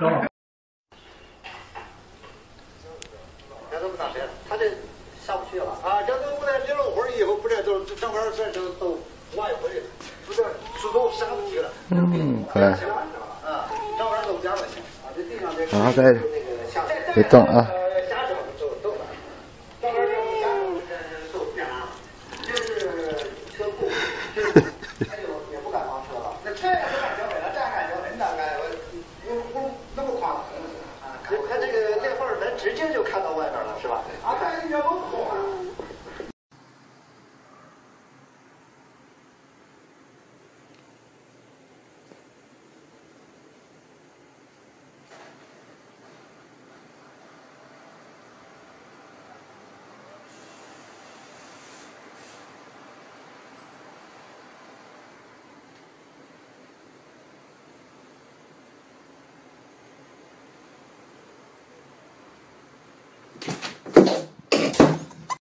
江总不谁，他这下不去了。啊，这都不在，接了活儿以后，不在都上班这，这都外回，不在，足够下不去了。嗯，可以。啊，上好儿家了，啊，这地上。再别动啊！直接就看到外边了是吧？